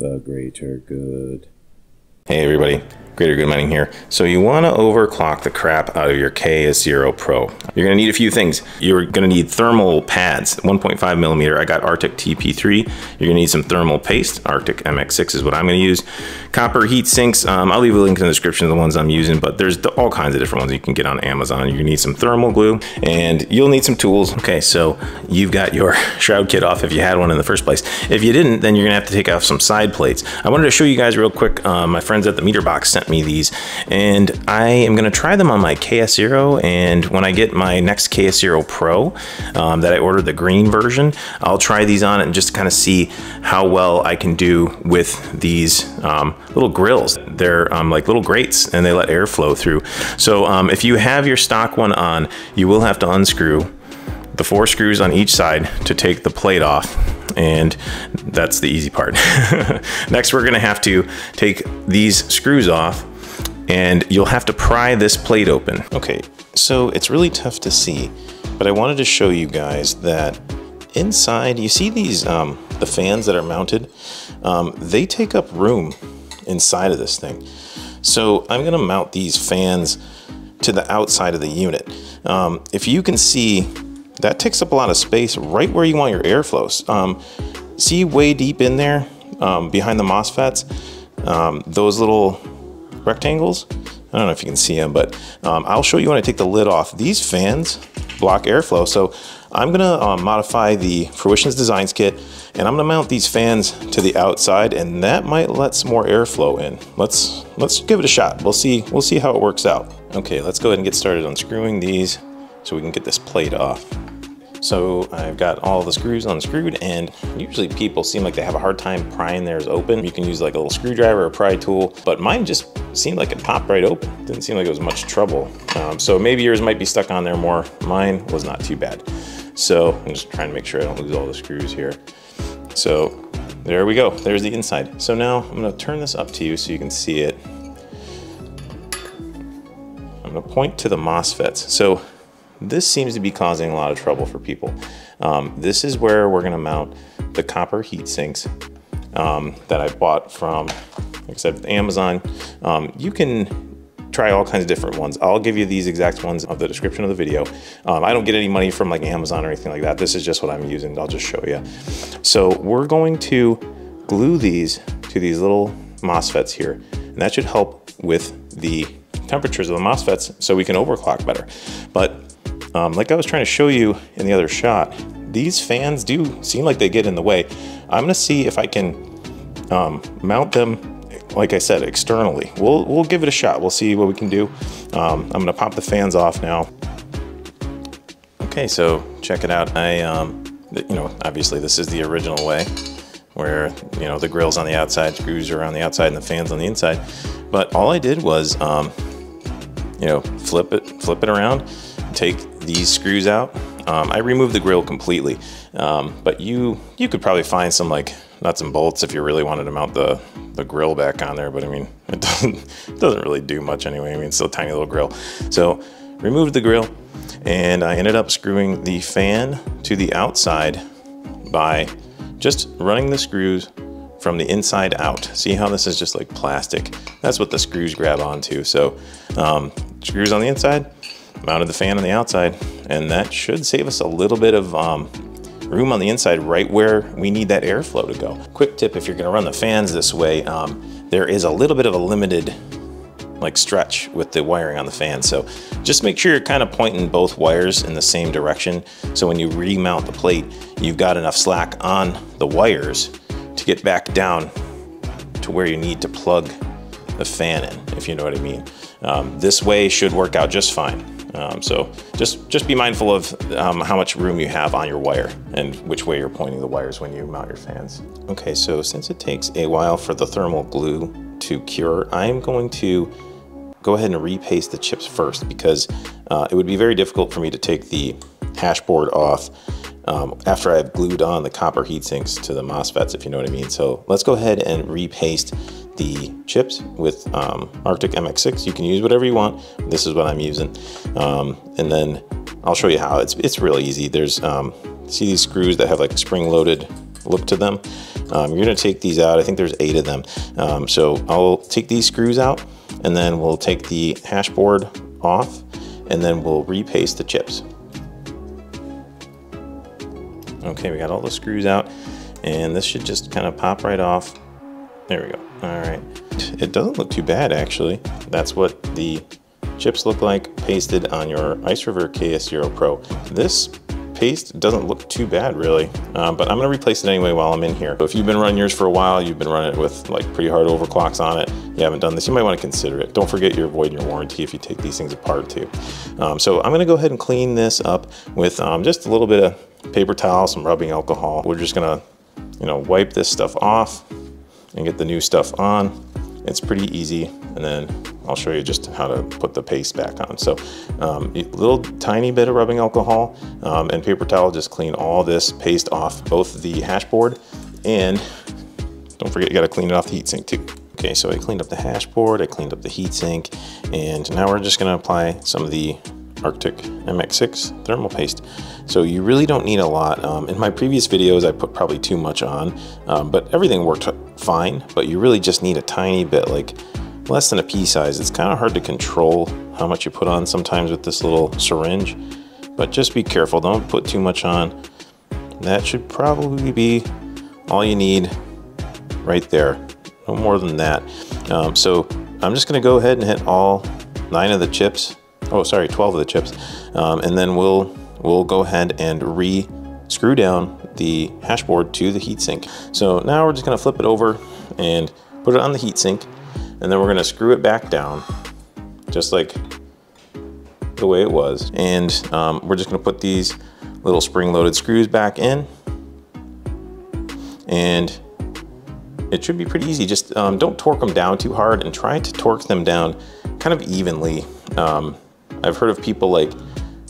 The greater good. Hey everybody, Greater Good Mining here. So you want to overclock the crap out of your KS0 Pro. You're going to need a few things. You're going to need thermal pads, 1.5 millimeter. I got Arctic TP3. You're going to need some thermal paste. Arctic MX6 is what I'm going to use. Copper heat sinks. Um, I'll leave a link in the description of the ones I'm using, but there's all kinds of different ones you can get on Amazon. You're going to need some thermal glue and you'll need some tools. Okay, so you've got your shroud kit off if you had one in the first place. If you didn't, then you're going to have to take off some side plates. I wanted to show you guys real quick. Um, my friends at the Meter Box sent me these and I am gonna try them on my KS0 and when I get my next KS0 Pro um, that I ordered the green version, I'll try these on and just kind of see how well I can do with these um, little grills. They're um, like little grates and they let air flow through. So um, if you have your stock one on, you will have to unscrew the four screws on each side to take the plate off and that's the easy part. Next, we're gonna have to take these screws off and you'll have to pry this plate open. Okay, so it's really tough to see, but I wanted to show you guys that inside, you see these, um, the fans that are mounted, um, they take up room inside of this thing. So I'm gonna mount these fans to the outside of the unit. Um, if you can see, that takes up a lot of space right where you want your airflows. Um, see way deep in there, um, behind the MOSFETs, um, those little rectangles. I don't know if you can see them, but um, I'll show you when I take the lid off. These fans block airflow. So I'm gonna um, modify the Fruitions Designs kit and I'm gonna mount these fans to the outside and that might let some more airflow in. Let's, let's give it a shot. We'll see, we'll see how it works out. Okay, let's go ahead and get started unscrewing these so we can get this plate off. So I've got all the screws unscrewed and usually people seem like they have a hard time prying theirs open. You can use like a little screwdriver or pry tool, but mine just seemed like it popped right open. Didn't seem like it was much trouble. Um, so maybe yours might be stuck on there more. Mine was not too bad. So I'm just trying to make sure I don't lose all the screws here. So there we go. There's the inside. So now I'm gonna turn this up to you so you can see it. I'm gonna point to the MOSFETs. So this seems to be causing a lot of trouble for people. Um, this is where we're gonna mount the copper heat sinks um, that I bought from, like I said, Amazon. Um, you can try all kinds of different ones. I'll give you these exact ones of the description of the video. Um, I don't get any money from like Amazon or anything like that. This is just what I'm using. I'll just show you. So we're going to glue these to these little MOSFETs here. And that should help with the temperatures of the MOSFETs so we can overclock better. But um, like I was trying to show you in the other shot, these fans do seem like they get in the way. I'm gonna see if I can um, mount them, like I said, externally. We'll, we'll give it a shot. We'll see what we can do. Um, I'm gonna pop the fans off now. Okay, so check it out. I, um, you know, obviously this is the original way where, you know, the grill's on the outside, screws are on the outside and the fans on the inside. But all I did was, um, you know, flip it, flip it around, take these screws out. Um, I removed the grill completely, um, but you you could probably find some like nuts and bolts if you really wanted to mount the, the grill back on there, but I mean, it doesn't, it doesn't really do much anyway. I mean, it's still a tiny little grill. So removed the grill and I ended up screwing the fan to the outside by just running the screws from the inside out. See how this is just like plastic? That's what the screws grab onto. So um, screws on the inside, mounted the fan on the outside, and that should save us a little bit of um, room on the inside right where we need that airflow to go. Quick tip, if you're gonna run the fans this way, um, there is a little bit of a limited like stretch with the wiring on the fan. So just make sure you're kind of pointing both wires in the same direction. So when you remount the plate, you've got enough slack on the wires to get back down to where you need to plug the fan in, if you know what I mean. Um, this way should work out just fine. Um, so just, just be mindful of um, how much room you have on your wire and which way you're pointing the wires when you mount your fans. Okay, so since it takes a while for the thermal glue to cure, I'm going to go ahead and repaste the chips first because uh, it would be very difficult for me to take the hash board off um, after I've glued on the copper heat sinks to the MOSFETs, if you know what I mean. So let's go ahead and repaste the chips with um, Arctic MX6. You can use whatever you want. This is what I'm using. Um, and then I'll show you how. It's, it's really easy. There's, um, see these screws that have like a spring loaded look to them. Um, you're gonna take these out. I think there's eight of them. Um, so I'll take these screws out and then we'll take the hash board off and then we'll repaste the chips. Okay, we got all the screws out and this should just kind of pop right off. There we go. All right. It doesn't look too bad actually. That's what the chips look like pasted on your Iceriver KS0 Pro. This paste doesn't look too bad really, um, but I'm gonna replace it anyway while I'm in here. So if you've been running yours for a while, you've been running it with like pretty hard overclocks on it, you haven't done this, you might wanna consider it. Don't forget you're voiding your warranty if you take these things apart too. Um, so I'm gonna go ahead and clean this up with um, just a little bit of paper towel, some rubbing alcohol. We're just gonna, you know, wipe this stuff off and get the new stuff on. It's pretty easy. And then I'll show you just how to put the paste back on. So um, a little tiny bit of rubbing alcohol um, and paper towel, just clean all this paste off both the hash board and don't forget you gotta clean it off the heatsink too. Okay, so I cleaned up the hash board, I cleaned up the heatsink, and now we're just gonna apply some of the Arctic MX6 thermal paste. So you really don't need a lot. Um, in my previous videos, I put probably too much on, um, but everything worked fine, but you really just need a tiny bit, like less than a pea size. It's kind of hard to control how much you put on sometimes with this little syringe, but just be careful. Don't put too much on. That should probably be all you need right there. No more than that. Um, so I'm just gonna go ahead and hit all nine of the chips oh sorry 12 of the chips. Um, and then we'll we'll go ahead and re screw down the hash board to the heatsink. So now we're just going to flip it over and put it on the heatsink and then we're going to screw it back down just like the way it was. And um, we're just going to put these little spring loaded screws back in and it should be pretty easy. Just um, don't torque them down too hard and try to torque them down kind of evenly. Um, I've heard of people like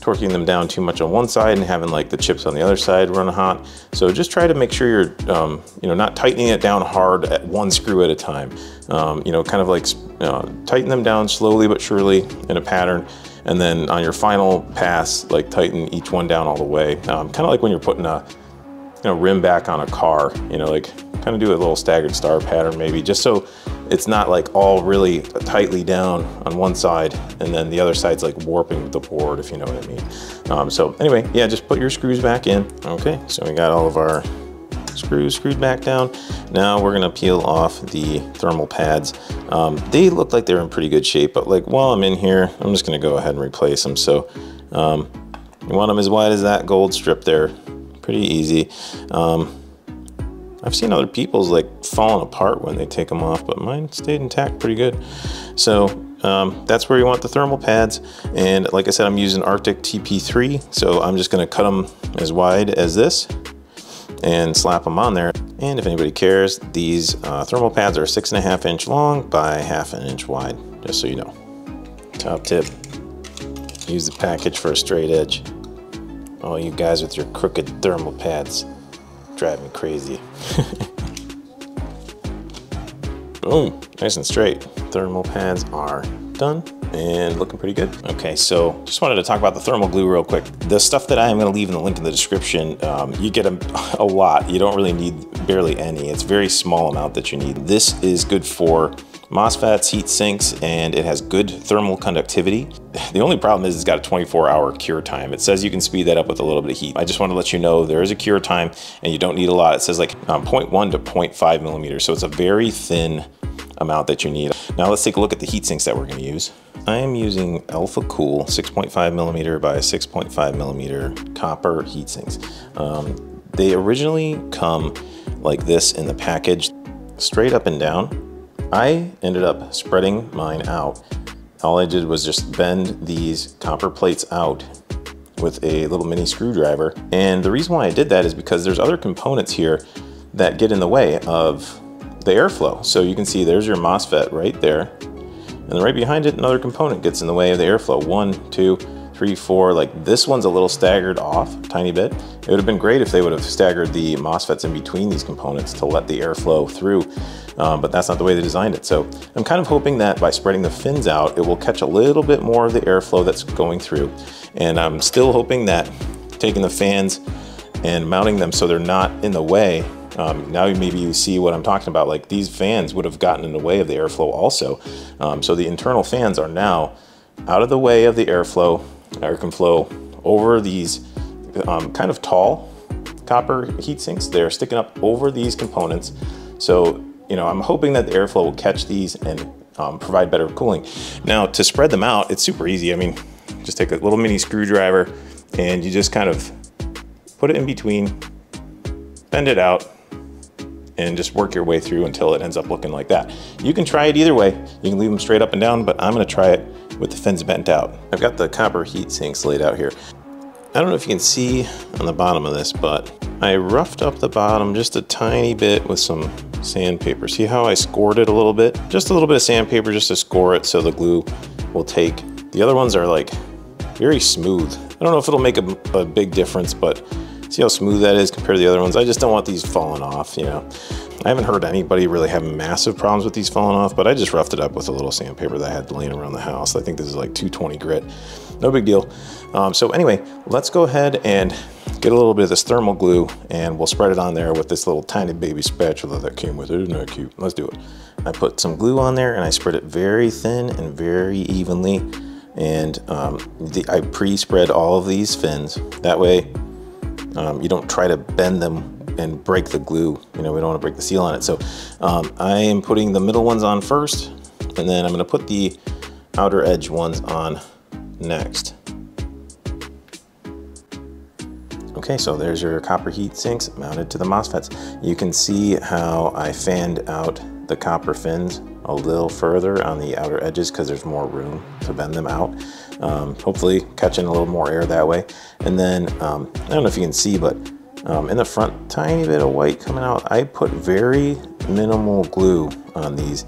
torquing them down too much on one side and having like the chips on the other side run hot. So just try to make sure you're, um, you know, not tightening it down hard at one screw at a time. Um, you know, kind of like uh, tighten them down slowly but surely in a pattern. And then on your final pass, like tighten each one down all the way. Um, kind of like when you're putting a, you know, rim back on a car, you know, like kind of do a little staggered star pattern maybe, just so it's not like all really tightly down on one side and then the other side's like warping the board, if you know what I mean. Um, so anyway, yeah, just put your screws back in. Okay, so we got all of our screws screwed back down. Now we're gonna peel off the thermal pads. Um, they look like they're in pretty good shape, but like while I'm in here, I'm just gonna go ahead and replace them. So um, you want them as wide as that gold strip there. Pretty easy. Um, I've seen other people's like falling apart when they take them off, but mine stayed intact pretty good. So um, that's where you want the thermal pads. And like I said, I'm using Arctic TP3, so I'm just gonna cut them as wide as this and slap them on there. And if anybody cares, these uh, thermal pads are six and a half inch long by half an inch wide, just so you know. Top tip, use the package for a straight edge. All you guys with your crooked thermal pads drive me crazy. Boom, nice and straight. Thermal pads are done and looking pretty good. Okay, so just wanted to talk about the thermal glue real quick. The stuff that I am gonna leave in the link in the description, um, you get a, a lot. You don't really need barely any. It's very small amount that you need. This is good for MOSFETs, heat sinks, and it has good thermal conductivity. The only problem is it's got a 24 hour cure time. It says you can speed that up with a little bit of heat. I just want to let you know there is a cure time and you don't need a lot. It says like um, 0.1 to 0.5 millimeters. So it's a very thin amount that you need. Now let's take a look at the heat sinks that we're gonna use. I am using Alphacool 6.5 millimeter by 6.5 millimeter copper heat sinks. Um, they originally come like this in the package, straight up and down. I ended up spreading mine out. All I did was just bend these copper plates out with a little mini screwdriver. And the reason why I did that is because there's other components here that get in the way of the airflow. So you can see there's your MOSFET right there. And right behind it, another component gets in the way of the airflow. One, two, three, four, like this one's a little staggered off tiny bit. It would have been great if they would have staggered the MOSFETs in between these components to let the airflow through, um, but that's not the way they designed it. So I'm kind of hoping that by spreading the fins out, it will catch a little bit more of the airflow that's going through. And I'm still hoping that taking the fans and mounting them so they're not in the way um, now maybe you see what I'm talking about. Like these fans would have gotten in the way of the airflow also. Um, so the internal fans are now out of the way of the airflow, air can flow over these um, kind of tall copper heat sinks. They're sticking up over these components. So, you know, I'm hoping that the airflow will catch these and um, provide better cooling. Now to spread them out, it's super easy. I mean, just take a little mini screwdriver and you just kind of put it in between, bend it out, and just work your way through until it ends up looking like that. You can try it either way. You can leave them straight up and down, but I'm gonna try it with the fins bent out. I've got the copper heat sinks laid out here. I don't know if you can see on the bottom of this, but I roughed up the bottom just a tiny bit with some sandpaper. See how I scored it a little bit? Just a little bit of sandpaper just to score it so the glue will take. The other ones are like very smooth. I don't know if it'll make a, a big difference, but see how smooth that is compared to the other ones. I just don't want these falling off, you know. I haven't heard anybody really have massive problems with these falling off, but I just roughed it up with a little sandpaper that I had laying around the house. I think this is like 220 grit. No big deal. Um, so anyway, let's go ahead and get a little bit of this thermal glue and we'll spread it on there with this little tiny baby spatula that came with it. Isn't that cute? Let's do it. I put some glue on there and I spread it very thin and very evenly. And um, the, I pre-spread all of these fins. That way um, you don't try to bend them and break the glue. You know, we don't want to break the seal on it. So um, I am putting the middle ones on first, and then I'm going to put the outer edge ones on next. Okay, so there's your copper heat sinks mounted to the MOSFETs. You can see how I fanned out the copper fins a little further on the outer edges because there's more room to bend them out. Um, hopefully catching a little more air that way. And then, um, I don't know if you can see, but um, in the front, tiny bit of white coming out. I put very minimal glue on these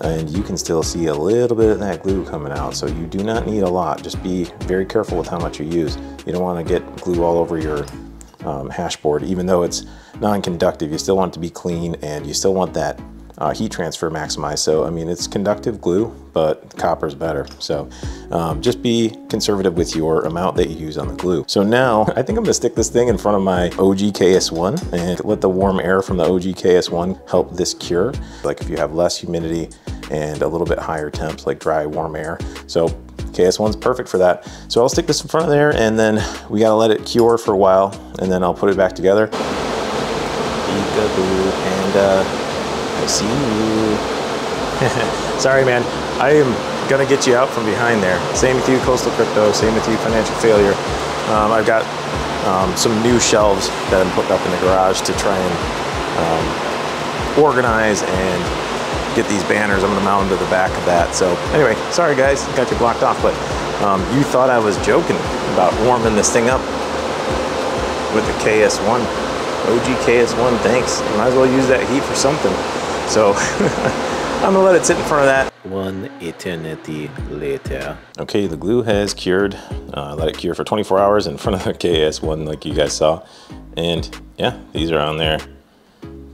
and you can still see a little bit of that glue coming out. So you do not need a lot. Just be very careful with how much you use. You don't want to get glue all over your um, even though it's non-conductive. You still want it to be clean and you still want that uh, heat transfer maximized. So, I mean, it's conductive glue, but copper is better. So um, just be conservative with your amount that you use on the glue. So now I think I'm gonna stick this thing in front of my OG KS1 and let the warm air from the OG KS1 help this cure. Like if you have less humidity and a little bit higher temps, like dry, warm air. So KS1's perfect for that. So I'll stick this in front of there and then we gotta let it cure for a while and then I'll put it back together. Peekaboo, panda. I see you. Sorry, man. I am gonna get you out from behind there. Same with you, Coastal Crypto. Same with you, Financial Failure. Um, I've got um, some new shelves that I'm putting up in the garage to try and um, organize and get these banners. I'm gonna mount them to the back of that. So anyway, sorry guys, got you blocked off, but um, you thought I was joking about warming this thing up with the KS1. OG KS1, thanks. Might as well use that heat for something. So I'm gonna let it sit in front of that. One eternity later. Okay, the glue has cured. Uh, let it cure for 24 hours in front of the KS1 like you guys saw. And yeah, these are on there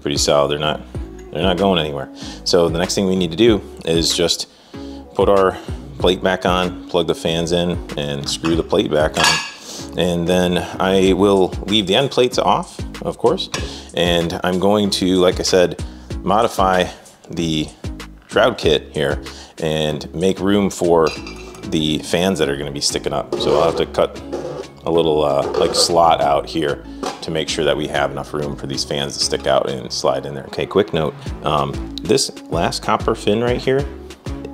pretty solid. They're not, they're not going anywhere. So the next thing we need to do is just put our plate back on, plug the fans in and screw the plate back on. And then I will leave the end plates off, of course. And I'm going to, like I said, modify the shroud kit here and make room for the fans that are gonna be sticking up. So I'll have to cut a little uh, like slot out here to make sure that we have enough room for these fans to stick out and slide in there. Okay, quick note, um, this last copper fin right here,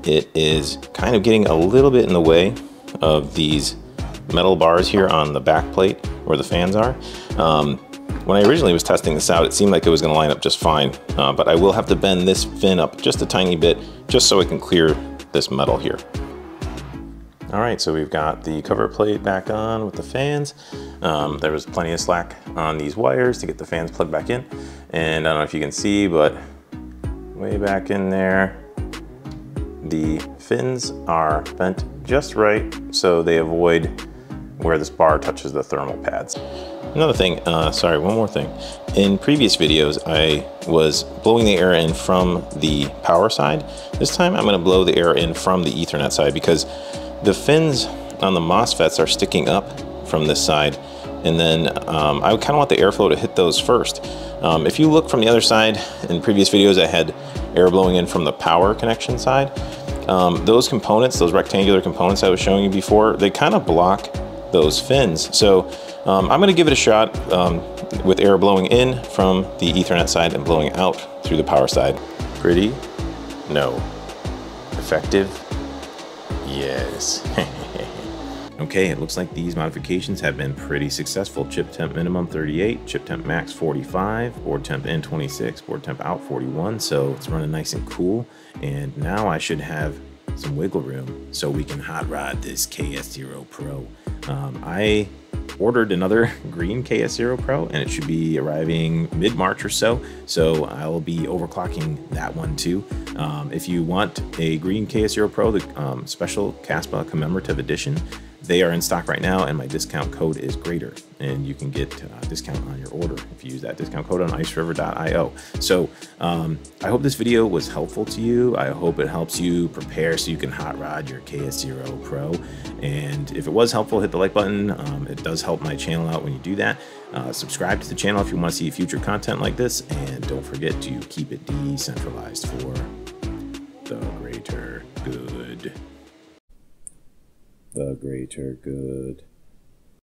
it is kind of getting a little bit in the way of these metal bars here on the back plate where the fans are. Um, when I originally was testing this out, it seemed like it was gonna line up just fine, uh, but I will have to bend this fin up just a tiny bit, just so I can clear this metal here. All right, so we've got the cover plate back on with the fans. Um, there was plenty of slack on these wires to get the fans plugged back in. And I don't know if you can see, but way back in there, the fins are bent just right so they avoid where this bar touches the thermal pads. Another thing, uh, sorry, one more thing. In previous videos, I was blowing the air in from the power side. This time I'm gonna blow the air in from the ethernet side because the fins on the MOSFETs are sticking up from this side. And then um, I kind of want the airflow to hit those first. Um, if you look from the other side, in previous videos I had air blowing in from the power connection side. Um, those components, those rectangular components I was showing you before, they kind of block those fins. So um, I'm gonna give it a shot um, with air blowing in from the ethernet side and blowing out through the power side. Pretty? No. Effective? Yes. Okay, it looks like these modifications have been pretty successful. Chip temp minimum 38, chip temp max 45, board temp in 26, board temp out 41, so it's running nice and cool. And now I should have some wiggle room so we can hot rod this KS0 Pro. Um, I ordered another green KS0 Pro and it should be arriving mid-March or so. So I'll be overclocking that one too. Um, if you want a green KS0 Pro, the um, special Kaspa commemorative edition, they are in stock right now, and my discount code is greater, and you can get a discount on your order if you use that discount code on iceriver.io. So um, I hope this video was helpful to you. I hope it helps you prepare so you can hot rod your KS0 Pro. And if it was helpful, hit the like button. Um, it does help my channel out when you do that. Uh, subscribe to the channel if you want to see future content like this, and don't forget to keep it decentralized for the greater good.